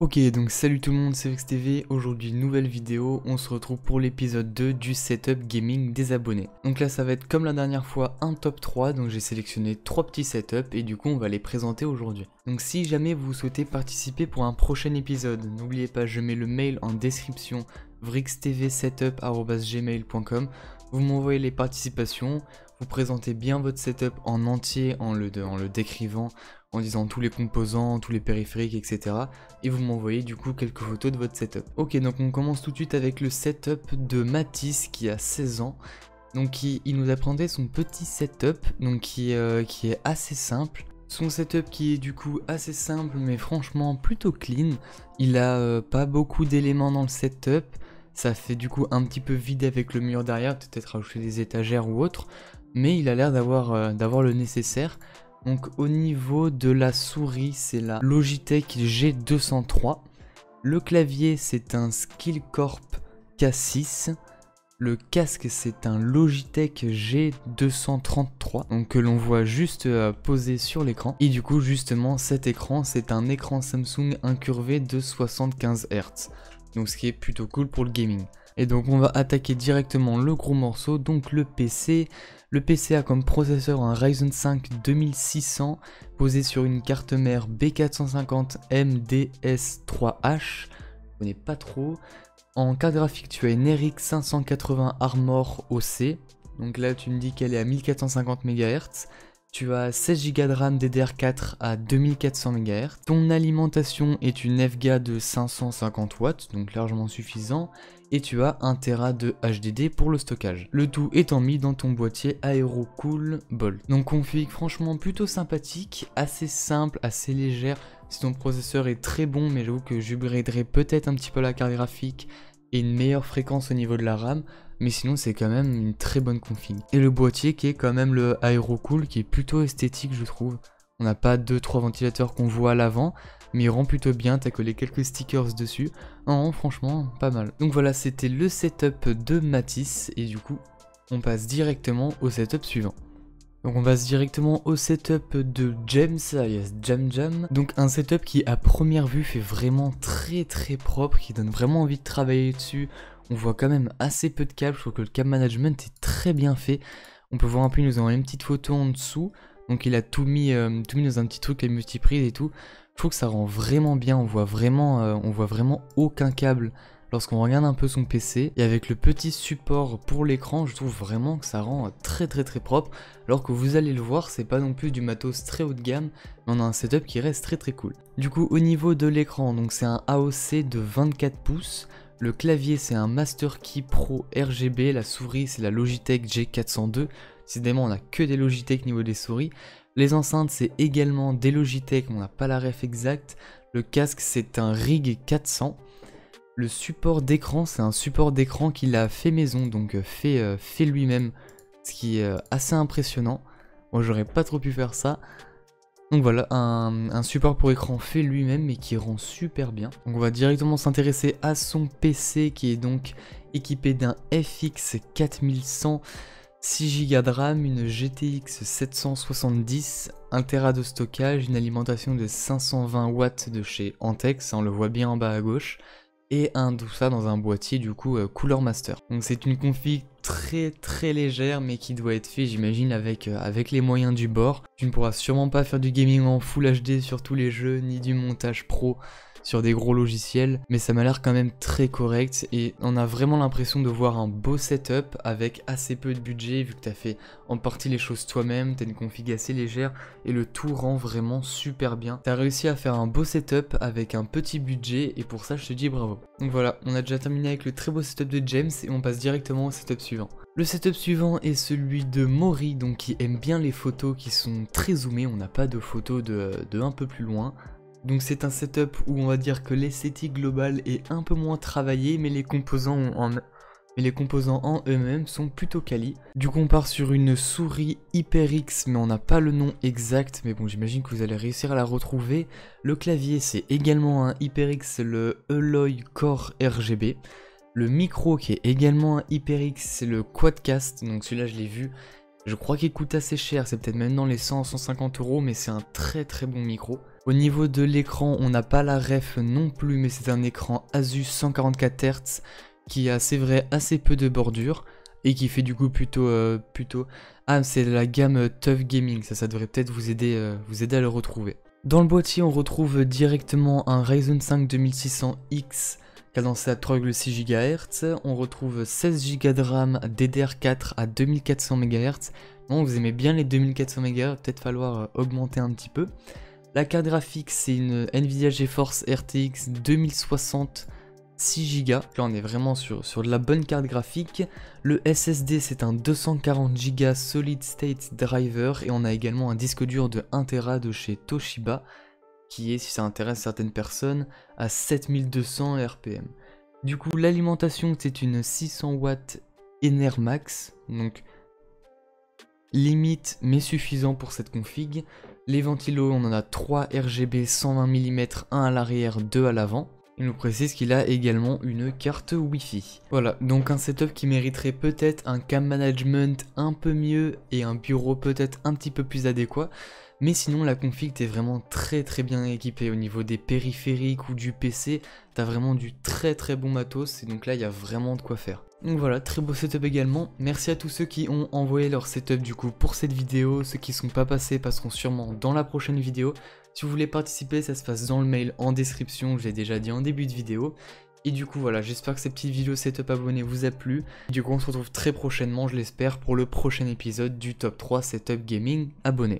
Ok donc salut tout le monde c'est TV, aujourd'hui nouvelle vidéo, on se retrouve pour l'épisode 2 du setup gaming des abonnés. Donc là ça va être comme la dernière fois un top 3, donc j'ai sélectionné 3 petits setups et du coup on va les présenter aujourd'hui. Donc si jamais vous souhaitez participer pour un prochain épisode, n'oubliez pas je mets le mail en description vrixtvsetup.gmail.com Vous m'envoyez les participations, vous présentez bien votre setup en entier en le, décrivant, en disant tous les composants, tous les périphériques, etc. Et vous m'envoyez du coup quelques photos de votre setup. Ok, donc on commence tout de suite avec le setup de Matisse qui a 16 ans. Donc il, nous a présenté son petit setup, donc qui, euh, qui est assez simple. Son setup qui est du coup assez simple mais franchement plutôt clean. Il a euh, pas beaucoup d'éléments dans le setup. Ça fait du coup un petit peu vide avec le mur derrière, peut-être rajouter des étagères ou autre. Mais il a l'air d'avoir euh, d'avoir le nécessaire. Donc au niveau de la souris, c'est la Logitech G203. Le clavier, c'est un Skillcorp K6. Le casque, c'est un Logitech G233, donc que l'on voit juste euh, posé sur l'écran. Et du coup, justement, cet écran, c'est un écran Samsung incurvé de 75 Hz. Donc ce qui est plutôt cool pour le gaming. Et donc on va attaquer directement le gros morceau, donc le PC. Le PC a comme processeur un Ryzen 5 2600 posé sur une carte mère B450 MDS3H. Je connais pas trop. En carte graphique, tu as une RX 580 Armor OC. Donc là, tu me dis qu'elle est à 1450 MHz. Tu as 16 Go de RAM DDR4 à 2400 MHz. Ton alimentation est une FGA de 550 watts, donc largement suffisant et tu as 1 Tera de HDD pour le stockage. Le tout étant mis dans ton boîtier Aerocool Bolt. Donc config franchement plutôt sympathique, assez simple, assez légère. Si ton processeur est très bon, mais j'avoue que j'upgraderai peut-être un petit peu la carte graphique et une meilleure fréquence au niveau de la RAM, mais sinon c'est quand même une très bonne config. Et le boîtier qui est quand même le Aerocool qui est plutôt esthétique je trouve. On n'a pas 2-3 ventilateurs qu'on voit à l'avant, mais il rend plutôt bien, t'as collé quelques stickers dessus. Franchement, pas mal. Donc voilà, c'était le setup de Matisse, et du coup, on passe directement au setup suivant. Donc on passe directement au setup de James, Jam Jam. Donc un setup qui à première vue fait vraiment très très propre, qui donne vraiment envie de travailler dessus. On voit quand même assez peu de câbles, je trouve que le câble management est très bien fait. On peut voir un peu, nous envoie une petite photo en dessous. Donc il a tout mis, euh, tout dans un petit truc, les multiprises et tout. Je trouve que ça rend vraiment bien, on voit vraiment, euh, aucun câble lorsqu'on regarde un peu son PC. Et avec le petit support pour l'écran, je trouve vraiment que ça rend très très très propre. Alors que vous allez le voir, c'est pas non plus du matos très haut de gamme, mais on a un setup qui reste très très cool. Du coup, au niveau de l'écran, donc c'est un AOC de 24 pouces. Le clavier c'est un Master Key Pro RGB, la souris c'est la Logitech G402. Décidément on a que des Logitech niveau des souris. Les enceintes c'est également des Logitech, on n'a pas la ref exacte. Le casque c'est un Rig 400. Le support d'écran c'est un support d'écran qu'il a fait maison, donc euh, fait, euh, fait lui-même. Ce qui est euh, assez impressionnant. Moi j'aurais pas trop pu faire ça. Donc voilà, un, support pour écran fait lui-même mais qui rend super bien. Donc on va directement s'intéresser à son PC qui est donc équipé d'un FX 4100, 6 Go de RAM, une GTX 770, 1 Tera de stockage, une alimentation de 520 watts de chez Antex, on le voit bien en bas à gauche, et un tout ça dans un boîtier du coup euh, Cooler Master. Donc c'est une config très très légère mais qui doit être fait j'imagine avec, euh, avec les moyens du bord. Tu ne pourras sûrement pas faire du gaming en Full HD sur tous les jeux ni du montage pro sur des gros logiciels, mais ça m'a l'air quand même très correct et on a vraiment l'impression de voir un beau setup avec assez peu de budget vu que tu as fait en partie les choses toi-même, tu as une config assez légère et le tout rend vraiment super bien. Tu as réussi à faire un beau setup avec un petit budget et pour ça je te dis bravo. Donc voilà, on a déjà terminé avec le très beau setup de James et on passe directement au setup suivant. Le setup suivant est celui de Mori, donc qui aime bien les photos qui sont très zoomées, on n'a pas de photos de, un peu plus loin. Donc c'est un setup où on va dire que l'esthétique globale est un peu moins travaillée, mais les composants en, eux-mêmes sont plutôt quali. Du coup on part sur une souris HyperX mais on n'a pas le nom exact mais bon j'imagine que vous allez réussir à la retrouver. Le clavier c'est également un HyperX le Alloy Core RGB. Le micro qui est également un HyperX c'est le Quadcast donc celui-là je l'ai vu. Je crois qu'il coûte assez cher, c'est peut-être dans les 100-150 euros mais c'est un très très bon micro. Au niveau de l'écran, on n'a pas la ref non plus, mais c'est un écran Asus 144 Hz qui a, c'est vrai, assez peu de bordure et qui fait du coup plutôt... Euh. Ah, c'est la gamme Tough Gaming, ça, ça devrait peut-être vous, aider, euh, vous aider à le retrouver. Dans le boîtier, on retrouve directement un Ryzen 5 2600X cadencé à 3,6 GHz. On retrouve 16 Go de RAM DDR4 à 2400 MHz. Bon, vous aimez bien les 2400 MHz, peut-être falloir euh, augmenter un petit peu. La carte graphique, c'est une Nvidia GeForce RTX 2060 6 Go. Là, on est vraiment sur, sur de la bonne carte graphique. Le SSD, c'est un 240 Go Solid State Driver. Et on a également un disque dur de 1 Tera de chez Toshiba, qui est, si ça intéresse certaines personnes, à 7200 RPM. Du coup, l'alimentation, c'est une 600 watts Enermax. Donc, limite mais suffisant pour cette config. Les ventilos, on en a 3 RGB 120 mm, 1 à l'arrière, 2 à l'avant. Il nous précise qu'il a également une carte Wi-Fi. Voilà, donc un setup qui mériterait peut-être un cam management un peu mieux et un bureau peut-être un petit peu plus adéquat. Mais sinon la config est vraiment très très bien équipée au niveau des périphériques ou du PC. T'as vraiment du très très bon matos et donc là il y a vraiment de quoi faire. Donc voilà, très beau setup également. Merci à tous ceux qui ont envoyé leur setup du coup pour cette vidéo. Ceux qui sont pas passés passeront sûrement dans la prochaine vidéo. Si vous voulez participer, ça se passe dans le mail en description, j'ai déjà dit en début de vidéo. Et du coup voilà, j'espère que cette petite vidéo setup abonné vous a plu. Du coup on se retrouve très prochainement, je l'espère, pour le prochain épisode du top 3 setup gaming abonné.